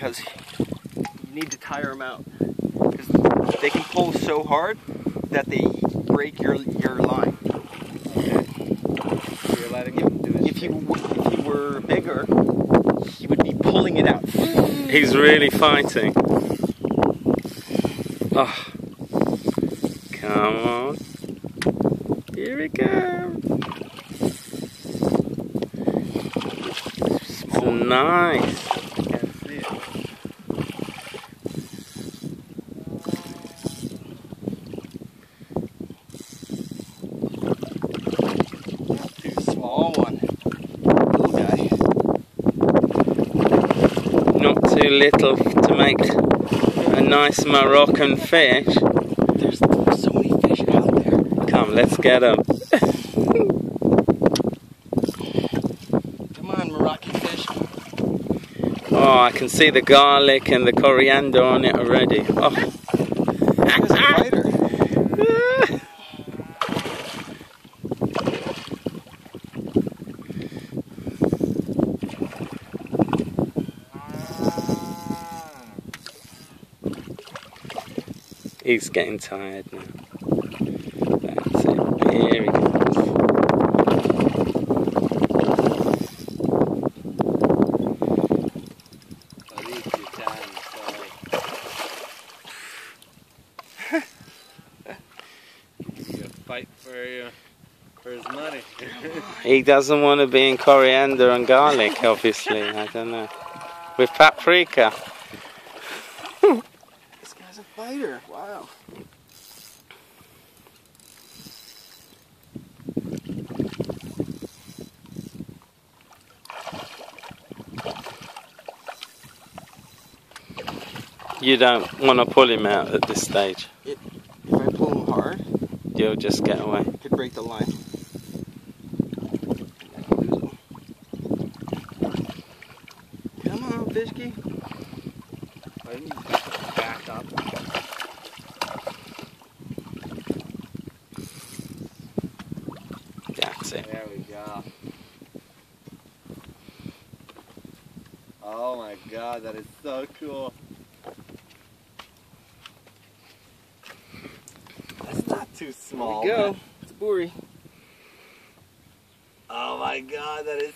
because you need to tire him out. Because they can pull so hard that they break your your line. You're letting him do his If he if he were bigger, he would be pulling it out. He's really fighting. Oh. Come on. Here we go. So nice. Can't see it. Small one. Little guy. Not too little to make a nice Moroccan fish. There's so many fish out there. Come, let's get him. Come on, Moroccan fish. Oh, I can see the garlic and the coriander on it already. Oh. There's a fighter. He's getting tired now. That's it. Here he goes. Fight for you, for his money. He doesn't want to be in coriander and garlic, obviously. I don't know. With paprika. A fighter. Wow. You don't want to pull him out at this stage. If I pull him hard, You'll just get away. could break the line. Come on, Fishky. Why didn't back up? That's it. There we go. Oh my god, that is so cool. That's not too small. There we go. It's a bourri. Oh my god, that is